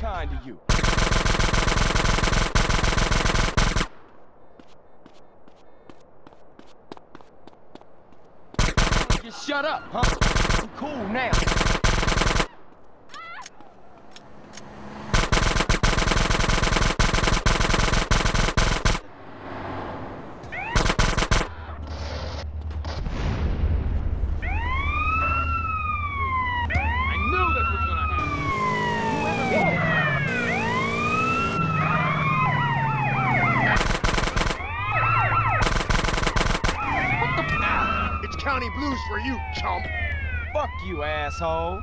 Kind to you. Just shut up, huh? I'm cool now. Happen. It's county blues for you, chump. Fuck you, asshole.